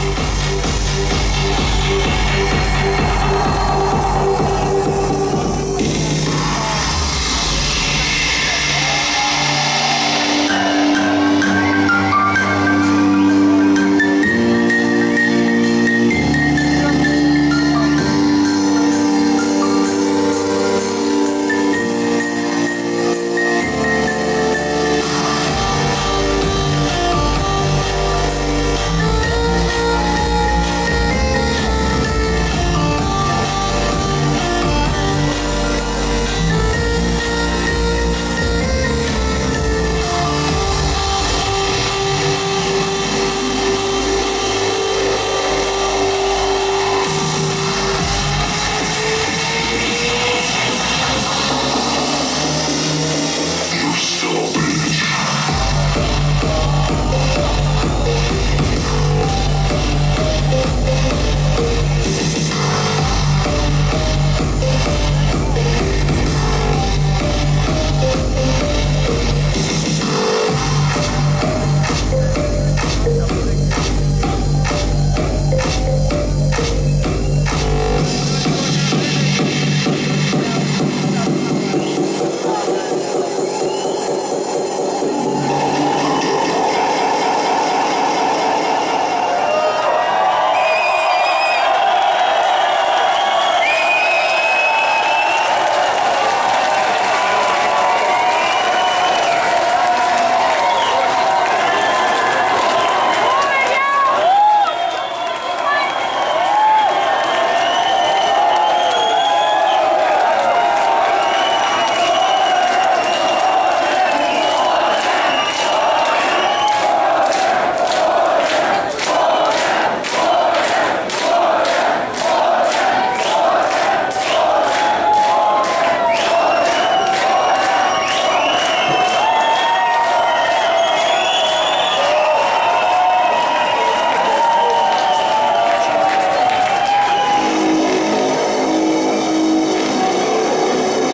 Música